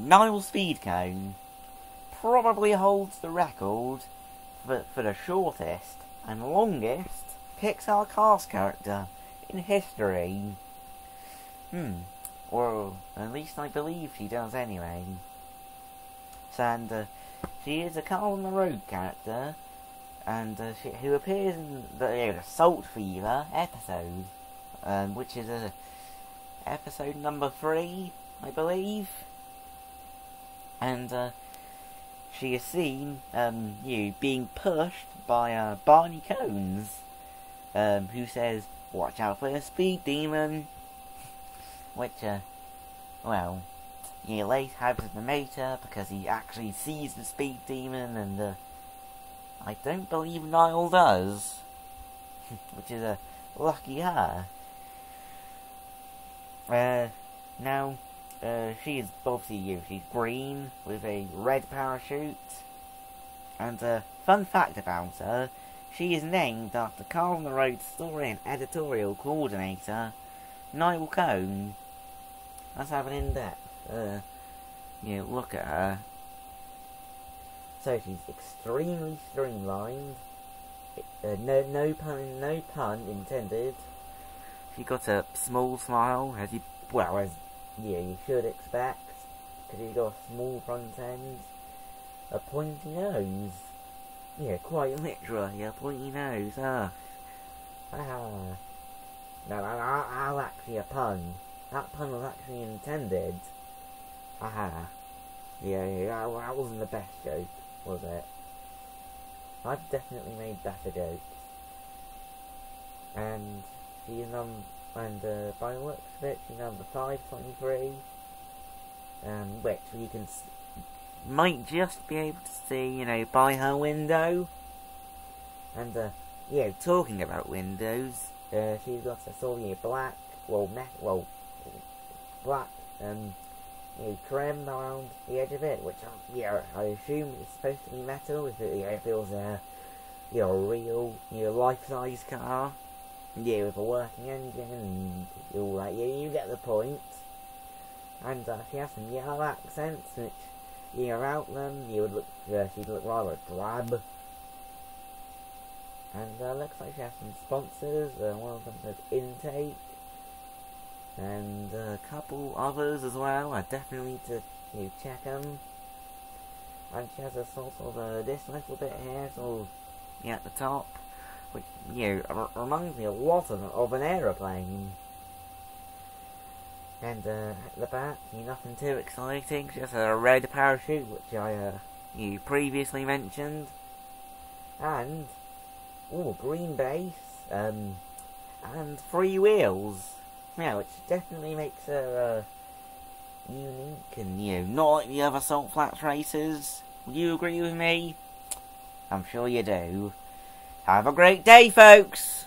Nile Speedcone probably holds the record for, for the shortest and longest Pixar cast character in history. Hmm. Or at least I believe she does anyway. And uh, she is a Cars on the Road character, and uh, she, who appears in the, uh, Salt Fever episode, um, which is a episode number three, I believe. And uh, she is seen, um, you being pushed by uh, Barney Cones, um, who says, "Watch out for the speed demon," which, uh, well, he later has the motor because he actually sees the speed demon, and uh, I don't believe Nile does, which is a lucky her. Uh, now, uh, she is obviously you. She's green with a red parachute. And a uh, fun fact about her, she is named after Cars on the Road story and editorial coordinator, Niall Cone. Let's have an in-depth, uh, you know, look at her. So she's extremely streamlined. Uh, no, no pun, no pun intended. She got a small smile, as you, well, as yeah, you should expect, because he's got a small front end, a pointy nose. Yeah, quite literally, a pointy nose. Ah, ah. No, that, was actually a pun. That pun was actually intended. Aha. Yeah, yeah, that, wasn't the best joke, was it? I've definitely made better jokes. And she's um and uh, by the looks of it, she's number 523, um, which you can might just be able to see, you know, by her window. And, uh, yeah, talking about windows, uh, she's got a sort of black, well, me well, black, um, you know, trim around the edge of it, which, I, yeah, I assume is supposed to be metal, if it, you know, feels a, you know, real, you know, life-size car. Yeah, with a working engine and all that, yeah, you get the point. And uh, she has some yellow accents, which, you out them, you would look, uh, she'd look rather drab. And uh, looks like she has some sponsors, uh, one of them says Intake. And a couple others as well, I definitely need to you know, check them. And she has a sort of, uh, this little bit here, of, yeah, at the top which, you know, reminds me a lot of, of an aeroplane. And uh, at the back, you nothing too exciting, just a red parachute, which I uh, you previously mentioned. And, oh, green base, um, and three wheels. Yeah, which definitely makes her uh, unique and, you know, not like the other Salt Flats races. Would you agree with me? I'm sure you do. Have a great day, folks!